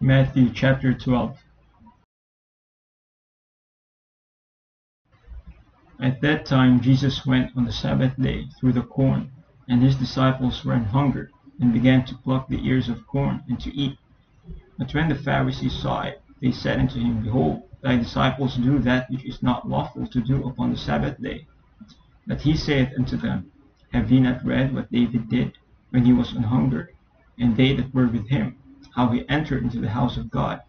Matthew chapter 12 At that time Jesus went on the Sabbath day through the corn, and his disciples were an hungered, and began to pluck the ears of corn, and to eat. But when the Pharisees saw it, they said unto him, Behold, thy disciples do that which is not lawful to do upon the Sabbath day. But he saith unto them, Have ye not read what David did, when he was an hungered, and they that were with him, how he entered into the house of God,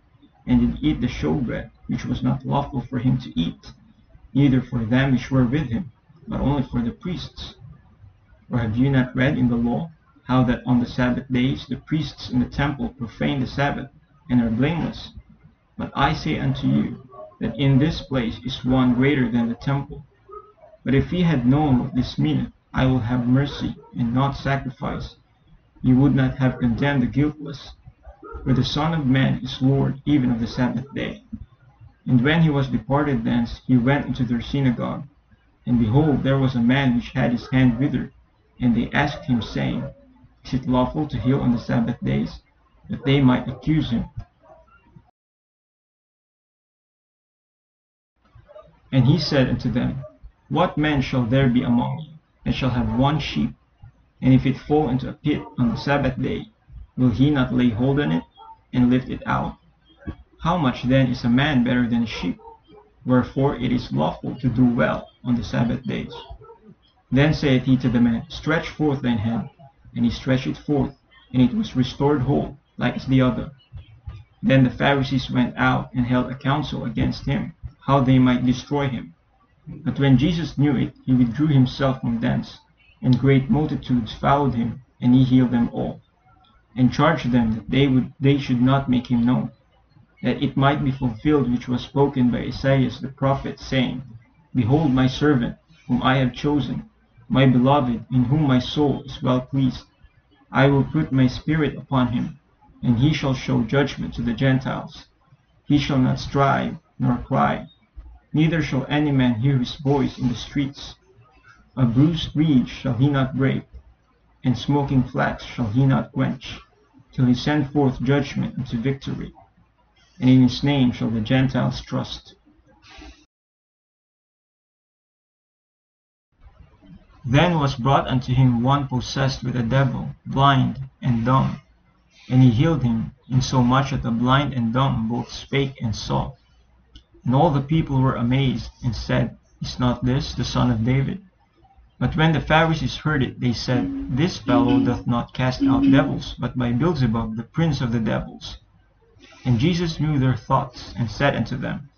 and did eat the showbread, which was not lawful for him to eat, neither for them which were with him, but only for the priests? Or have you not read in the law, how that on the Sabbath days the priests in the temple profane the Sabbath, and are blameless? But I say unto you, that in this place is one greater than the temple. But if ye had known what this meaneth, I will have mercy, and not sacrifice, ye would not have condemned the guiltless. For the Son of Man is Lord even of the Sabbath day. And when he was departed thence, he went into their synagogue. And behold, there was a man which had his hand withered. And they asked him, saying, Is it lawful to heal on the Sabbath days? That they might accuse him. And he said unto them, What man shall there be among you that shall have one sheep, and if it fall into a pit on the Sabbath day, will he not lay hold on it, and lift it out? How much then is a man better than a sheep? Wherefore it is lawful to do well on the Sabbath days. Then saith he to the man, Stretch forth thine hand. And he stretched it forth, and it was restored whole, like as the other. Then the Pharisees went out and held a council against him, how they might destroy him. But when Jesus knew it, he withdrew himself from thence, and great multitudes followed him, and he healed them all, and charged them that they would they should not make him known that it might be fulfilled which was spoken by Esaias the prophet, saying, Behold my servant, whom I have chosen, my beloved, in whom my soul is well pleased. I will put my spirit upon him, and he shall show judgment to the Gentiles. He shall not strive, nor cry, neither shall any man hear his voice in the streets. A bruised reed shall he not break, and smoking flax shall he not quench, till he send forth judgment unto victory and in his name shall the Gentiles trust. Then was brought unto him one possessed with a devil, blind and dumb, and he healed him, insomuch that the blind and dumb both spake and saw. And all the people were amazed, and said, Is not this the son of David? But when the Pharisees heard it, they said, This fellow doth not cast out devils, but by Beelzebub the prince of the devils. And Jesus knew their thoughts, and said unto them,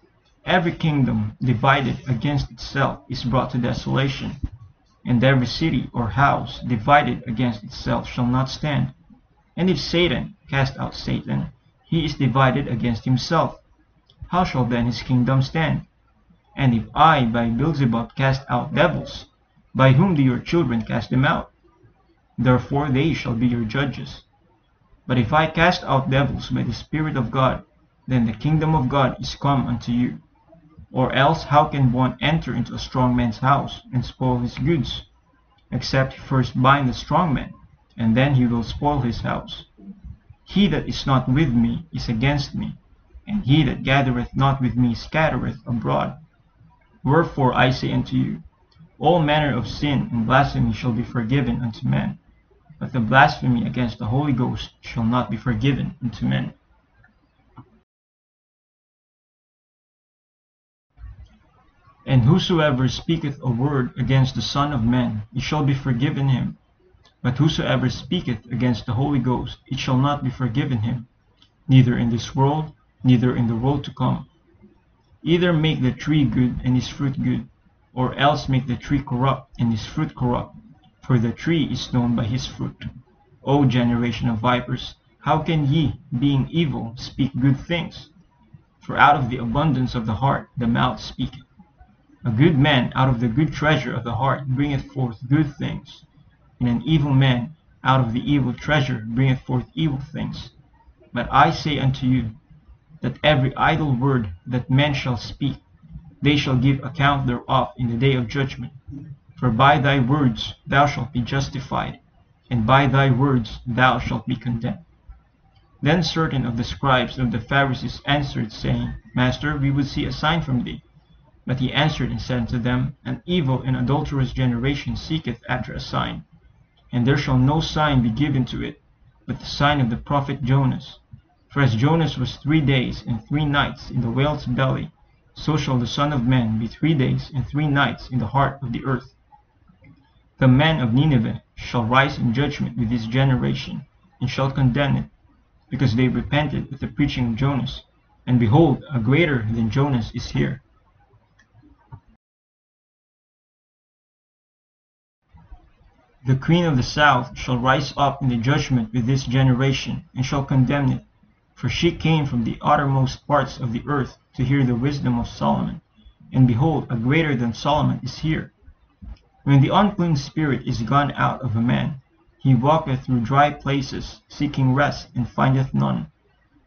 Every kingdom divided against itself is brought to desolation, and every city or house divided against itself shall not stand. And if Satan cast out Satan, he is divided against himself. How shall then his kingdom stand? And if I by Beelzebub cast out devils, by whom do your children cast them out? Therefore they shall be your judges. But if I cast out devils by the Spirit of God, then the kingdom of God is come unto you. Or else how can one enter into a strong man's house, and spoil his goods, except he first bind the strong man, and then he will spoil his house? He that is not with me is against me, and he that gathereth not with me scattereth abroad. Wherefore I say unto you, all manner of sin and blasphemy shall be forgiven unto men but the blasphemy against the Holy Ghost shall not be forgiven unto men. And whosoever speaketh a word against the Son of Man, it shall be forgiven him. But whosoever speaketh against the Holy Ghost, it shall not be forgiven him, neither in this world, neither in the world to come. Either make the tree good and his fruit good, or else make the tree corrupt and his fruit corrupt for the tree is known by his fruit. O generation of vipers, how can ye, being evil, speak good things? For out of the abundance of the heart the mouth speaketh. A good man out of the good treasure of the heart bringeth forth good things, and an evil man out of the evil treasure bringeth forth evil things. But I say unto you, that every idle word that men shall speak, they shall give account thereof in the day of judgment. For by thy words thou shalt be justified, and by thy words thou shalt be condemned. Then certain of the scribes of the Pharisees answered, saying, Master, we would see a sign from thee. But he answered and said unto them, An evil and adulterous generation seeketh after a sign, and there shall no sign be given to it, but the sign of the prophet Jonas. For as Jonas was three days and three nights in the whale's belly, so shall the Son of Man be three days and three nights in the heart of the earth. The men of Nineveh shall rise in judgment with this generation, and shall condemn it, because they repented at the preaching of Jonas. And behold, a greater than Jonas is here. The queen of the south shall rise up in the judgment with this generation, and shall condemn it. For she came from the uttermost parts of the earth to hear the wisdom of Solomon. And behold, a greater than Solomon is here. When the unclean spirit is gone out of a man, he walketh through dry places, seeking rest, and findeth none.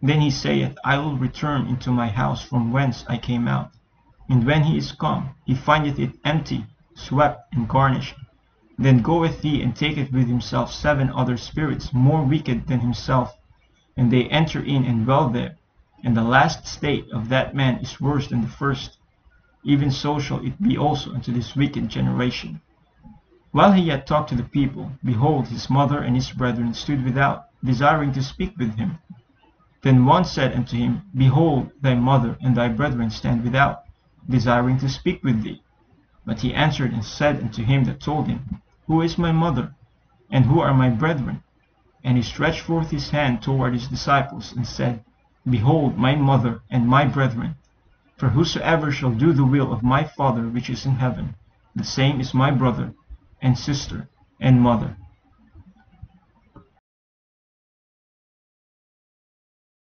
Then he saith, I will return into my house from whence I came out. And when he is come, he findeth it empty, swept, and garnished. Then goeth he and taketh with himself seven other spirits more wicked than himself, and they enter in and dwell there. And the last state of that man is worse than the first. Even so shall it be also unto this wicked generation. While he yet talked to the people, behold, his mother and his brethren stood without, desiring to speak with him. Then one said unto him, Behold, thy mother and thy brethren stand without, desiring to speak with thee. But he answered and said unto him that told him, Who is my mother? And who are my brethren? And he stretched forth his hand toward his disciples, and said, Behold my mother and my brethren. For whosoever shall do the will of my Father which is in heaven, the same is my brother, and sister, and mother.